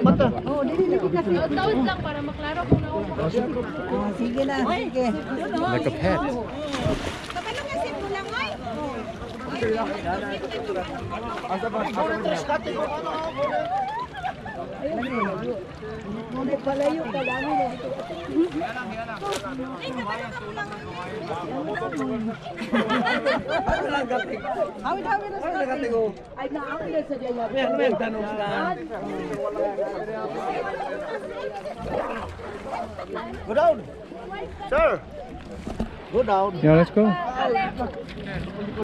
Mata. Oh, dili dili kasi. Taon lang para maklaro kung naupo. Oh, sige na, sige. Like a pet. Muna palayo ka lang. Go down. Sir. Go down. Yeah, let's go.